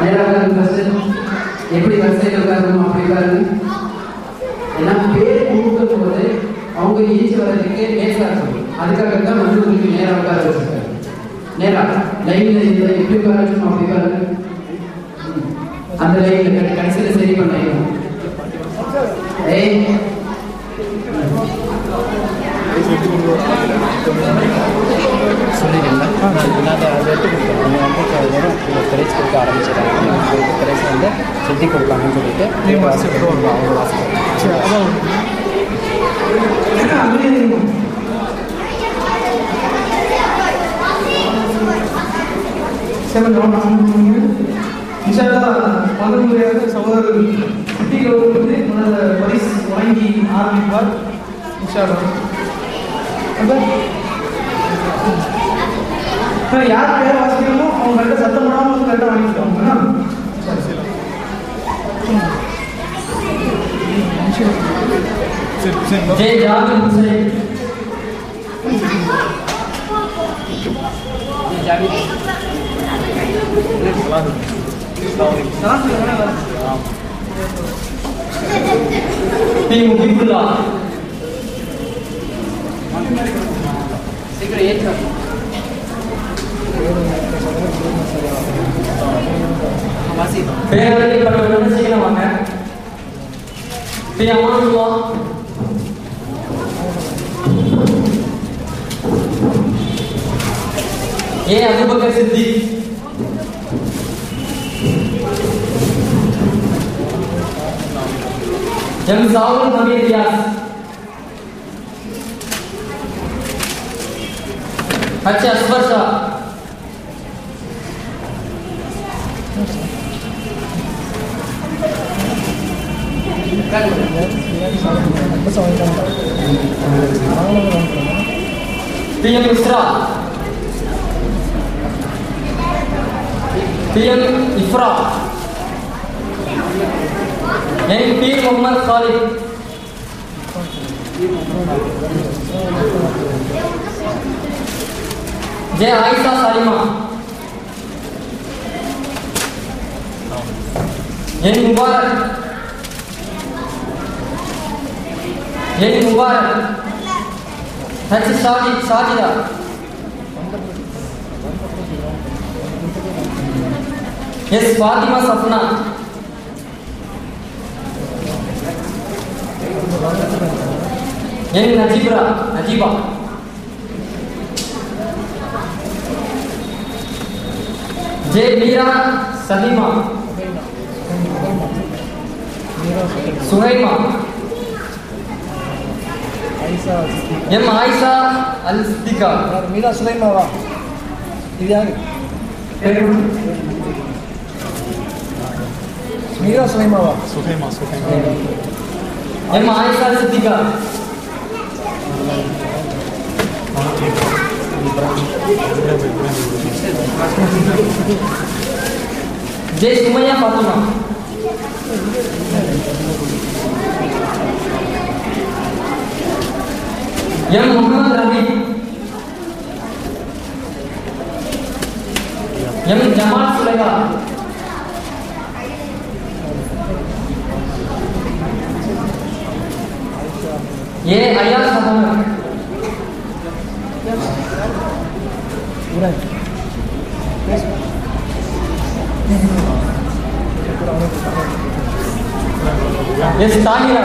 நேராக ஃபர்ஸ்ட் எப்படி வரிசையில் உட்காரணும் அப்படி உட்காருங்க ஏன்னா பேர் கொடுக்கும் போது அவங்க ஈச்சு வர்றதுக்கு லேசாக இருக்கும். அதுக்காக தான் வந்து உங்களுக்கு நேராக உட்கார வச்சிருக்காரு நேரா. லைன்ல இந்த எப்படி உட்காரணும் அப்படி உட்காருங்க அந்த லைன்ல கடைசியில் சரி பண்ண ஏய். நான் அதை எடுத்து கொடுத்தேன் அவங்க வந்து கொடுக்க ஆரம்பிச்சிடுறாங்க இவங்களுக்கு பிரைஸ் வந்து சுற்றி கொடுப்பாங்கன்னு சொல்லிட்டு அவங்க வாசிக்கிறாங்க செவன் ஒன் ஆரம்பிச்சிங்க இன்ஷால்லா பல்வேறு சகோதரர்கள் குட்டிகளுக்கு வந்து உங்களோட பரிசு வழங்கி ஆரம்பிப்பார். இன்ஷால்லா யார் பேர் வாசிக்கணுமோ அவங்க கரெக்டாக சத்தம் கரெக்டாக வாங்கி जय जावेद हुसैन पी मुहिबुल्ला சீக்கிரம் ஏற்று பேரவை பட்டவர்கள் சீக்கிரம் Firman Ya, yeah, aku bakal sedih. Yang kami dia, Yas. अच्छा Sparsh Asfar Shah PM Isra PM Ifra M P Mohammed Khalid J Ayesha Salima M Mubarak M Mubarak H Sajid Sajida S Fatima Sapna. N Najibra, Najiba. J Meera, Salima. Suhaima. M Ayisha Al Siddiqa Meera ಸುಲೈಮವ ಇದು ಯಾರು Meera ಸುಲೈಮವ ಸುಲೈಮ Sulaima M Ayisha Al Siddiqa J Sumayya Fatima M Jamal Suleha ये अयाज मोहम्मद ये ताहिरा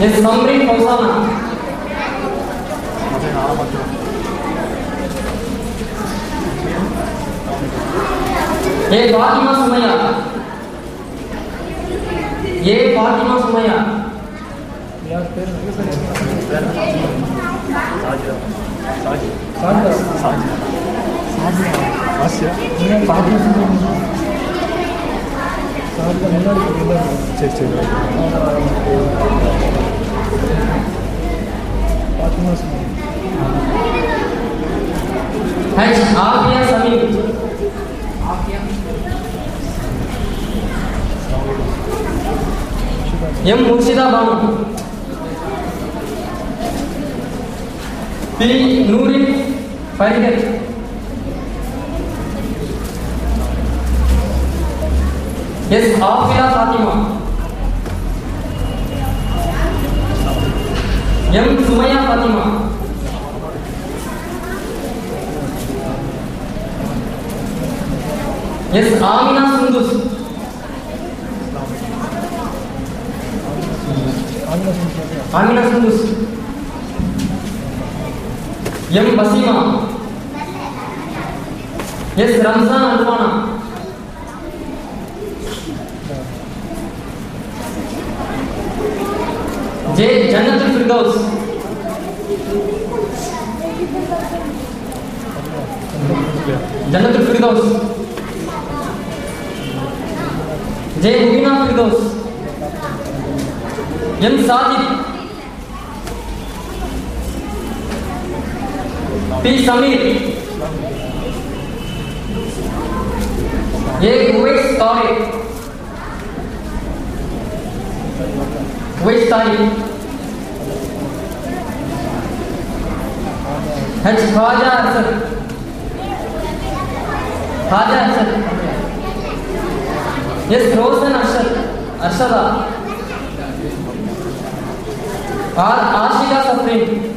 ये summary फौसाना ये फातिमा सुमैया ये Fatima Sumaiya Afiya Sameer M Munsidabanu P Noori పరిగెత్ S Afila Fatima M Sumayya Fatima S Amina ఆంగ్ల Hindus M Basima S Ramzan Alvana J Jannat Firdaus Jannat Firdaus J Mubina Firdaus M Sajid P Sameer. ये Uvais Tariq Uvais Tariq H Khwaja Arshad Khwaja Arshad S Roshan Arshad Arshada. और Ashika Safreen.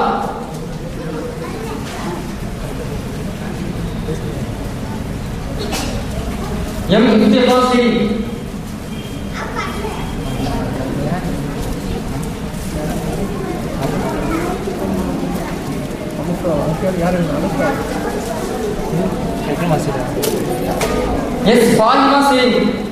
M Iftikha Singh Yes, Fatima Singh.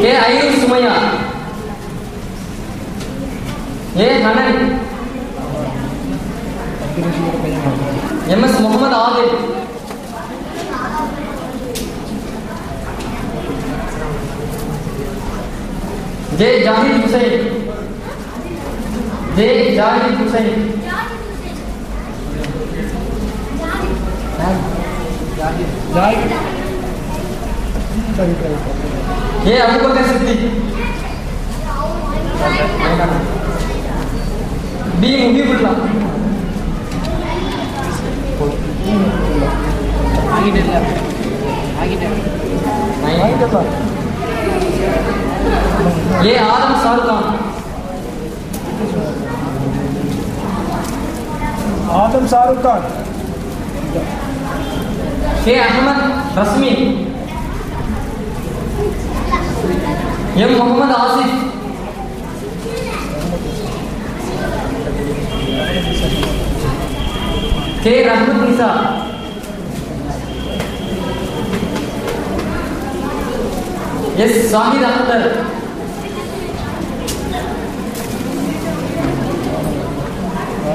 ये आयुष सुमैया ये Hanan M S Mohammed Adil J Zahid Hussain J Zahid Hussain ये Abu Bakar Siddique B Mubibulla आगे आगे मुबीबुल्लाह ये आदम शाहरुख खान आदम शाहरुख खान। ये अहमद रश्मी। ये मोहम्मद आसिफ। के रहमत निसा ये साहिद अख्तर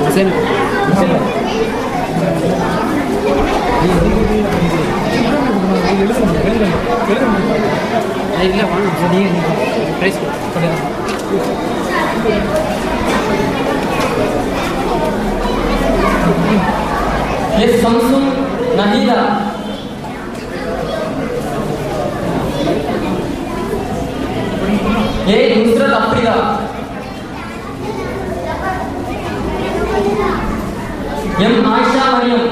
டிசைன் டிசைன் இல்லை வாங்க நீங்கள் நீங்கள் ப்ரைஸ் கொடுங்க ये समसुम नहीदा ए Nusrat अफ्रीदा M Ayesha Mariyam.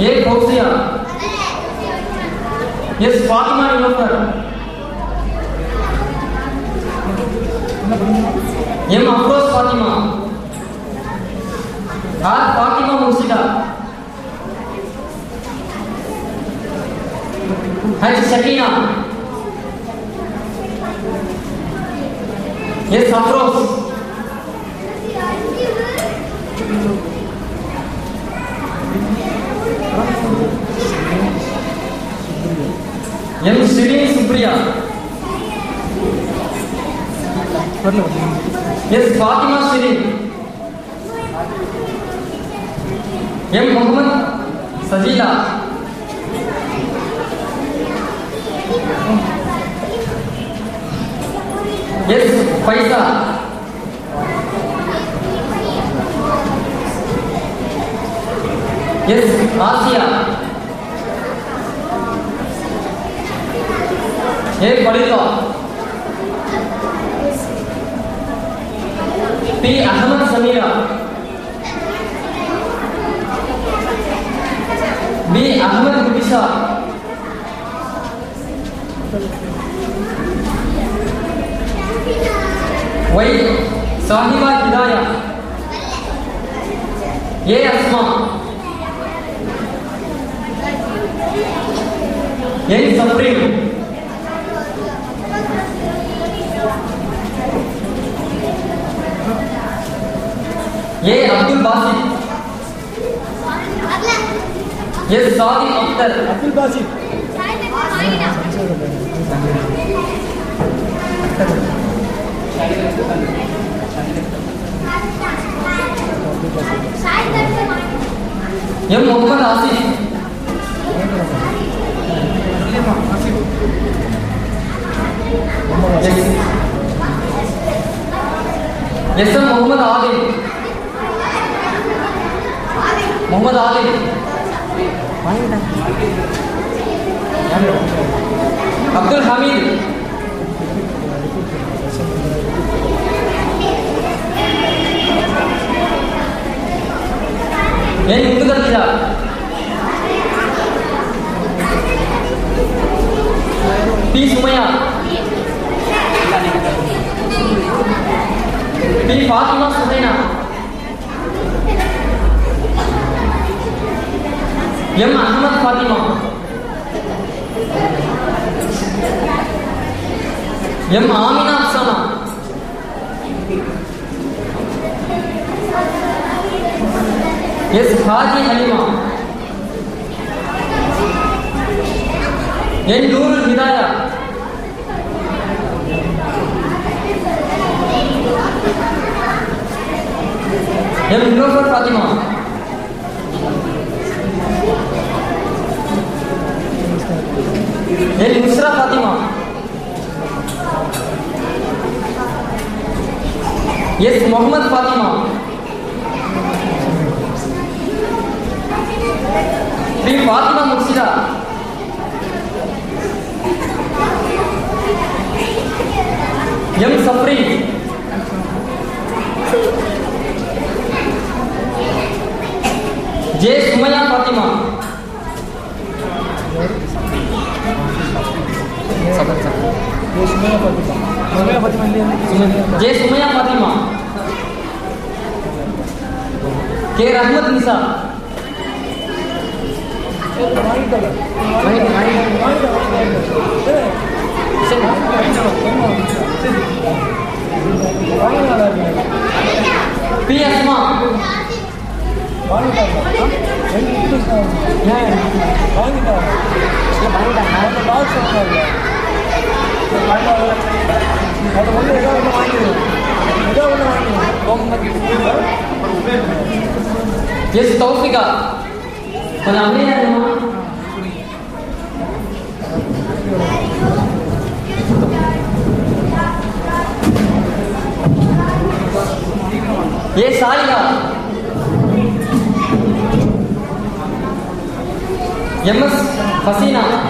A Fauziya S Fatima Nilofar M Afroz Fatima. R Fatima Murshida. हज शकीना। ये सफरोज एम श्री सुप्रिया ये Fatima Shri M Mohammed Sajila S Faisa S Asiya. A Farida P Ahmed Sameera. B Ahmed Gubisha वही साहिबा हिदाया ये अस्मा। ये supreme ये अब्दुल बासित ये सादी अख्तर अब्दुल बासित ये मोहम्मद आसिफ ये सब मोहम्मद आदिल मोहम्मद आदिल अब्दुल हामिद నేను मेरी बात तो ना सुने ना यम अहमद फातिमा। यम आमिना अफसाना। ये हाजी हलीमा। ये नूर हिदायत। You have to go for Fatima. ये दूसरा फातिमा ये मोहम्मद फातिमा श्री के रहमत निशा पी வாங்கிட்டாங்க 예수 나옵니까? 그냥 아멘이요 ये सारी बात यमस फसीना